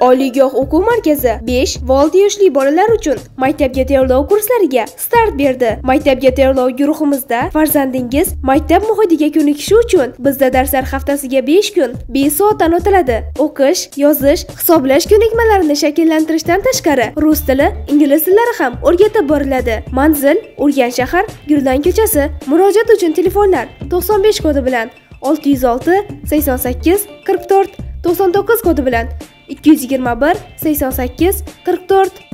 Oliygoh o'quv markazi 5 va 6 yoshli bolalar uchun maktabga tayyorlov kurslariga start berdi. Maktabga tayyorlov guruhimizda farzandingiz maktab muhitiga ko'nikishi uchun bizda darslar haftasiga 5 kun 5 soatdan o'tiladi. O'qish, yozish, hisoblash ko'nikmalarini shakllantirishdan tashqari rus tili, ingliz tillari ham o'rgatib boriladi. Manzil: urgan shahar, Guldan ko'chasi. Murojaat uchun telefonlar 95 kodi bilan 606 88 44 99 kodi bilan 221 88 44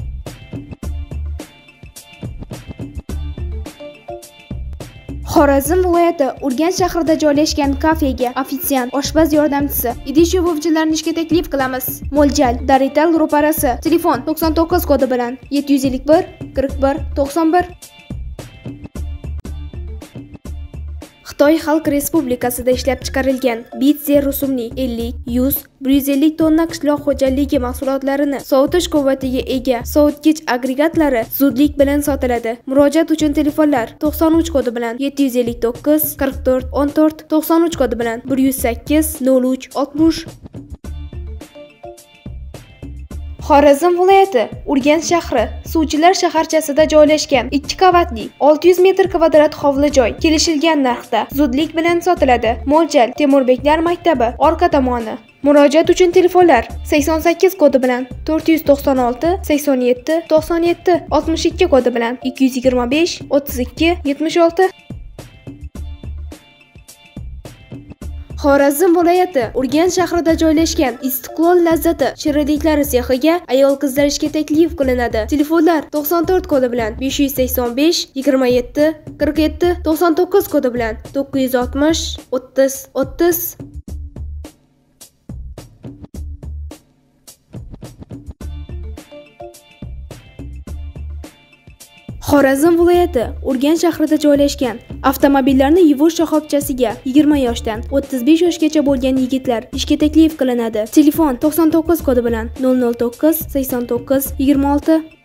Xorazm viloyati Urganch shahrida joylashgan kafega ofitsiant, oshpaz yordamchisi, idish yuvuvchilarni ishga taklif qilamiz. Mo'ljal, Darital ro'parasi. Telefon 99 kodi bilan 751 41 91 Xitoy Xalq Respublikasida ishlab chiqarilgan Bitzer rusumli 50, 100, 150 tonna qishloq xo'jaligi mahsulotlarini sovutish quvvatiga ega sovutgich agregatlari zudlik bilan sotiladi. Murojaat uchun telefonlar 93 kodi bilan 759 44 14 93 kodi bilan 108 03 60 Xorazm viloyati Urganch shahri Suvchilar shaharchasida joylashgan 2 qavatli 600 metr kvadrat hovli joy kelishilgan narxda zudlik bilan sotiladi. Mo'ljal Temurbeklar maktabi orqa tomoni. Murojaat uchun telefonlar 88 kodi bilan 496 87 97 62 kodi bilan 225 32 76 Xorazm viloyati Urganch shahrida joylashgan Istiqlol lazzati shirinliklari sexiga ayol-qizlar ishga taklif qilinadi. Telefonlar 94 kodi bilan 585 27 47 99 kodi bilan 960 30 30 Xorazm viloyati Urganch shahrida joylashgan avtomobillarni yuvish shoxobchasiga 20 yoshdan 35 yoshgacha bo'lgan yigitlar ishga taklif qilinadi. Telefon 99 kodi bilan 009 89 26